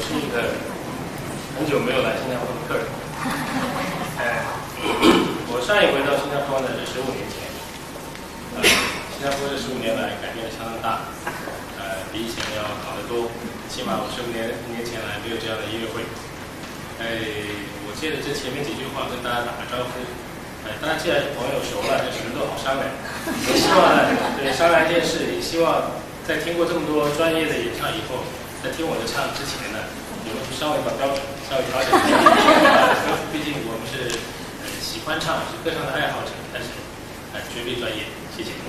是一个很久没有来新加坡的客人。哎，我上一回到新加坡呢是十五年前。呃，新加坡这十五年来改变的相当大，呃，比以前要好得多。起码我十五年年前来没有这样的音乐会。哎，我借着这前面几句话跟大家打个招呼。哎，大家既然是朋友熟了，就什么都好商量。也希望呢，对商量一件事，也希望在听过这么多专业的演唱以后，在听我的唱之前呢，你们稍微把标准稍微调整一下。毕竟我们是呃喜欢唱，是歌唱的爱好者，但是呃绝对专业。谢谢。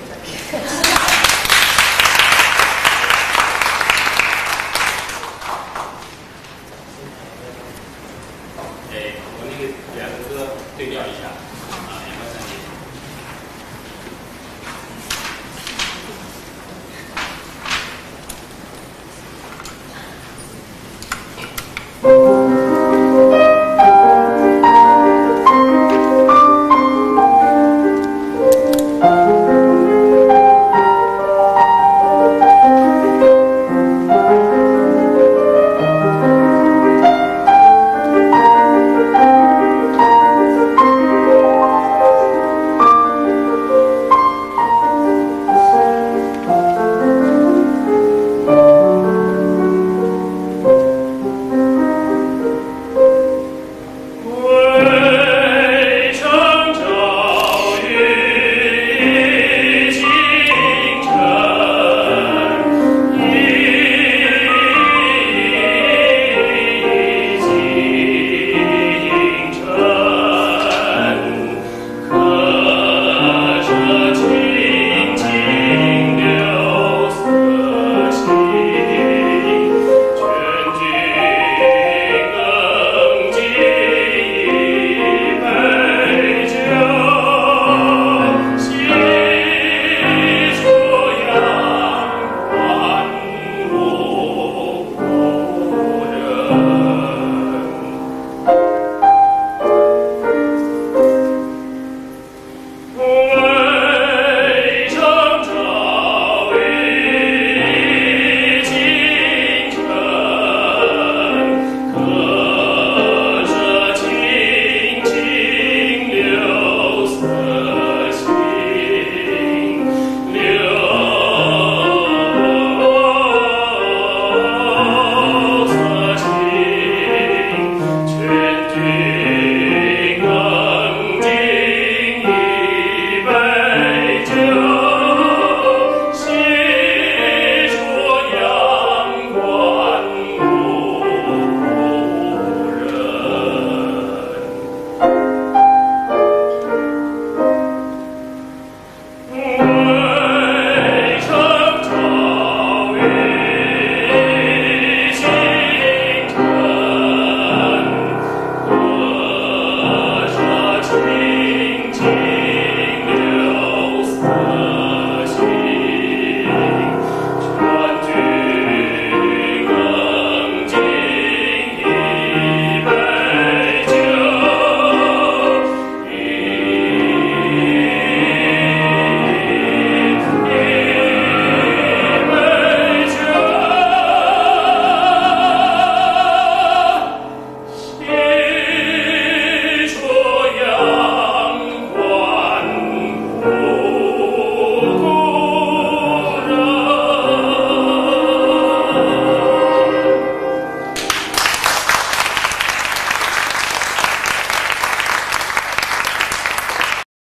哎，我那个两个歌对调一下。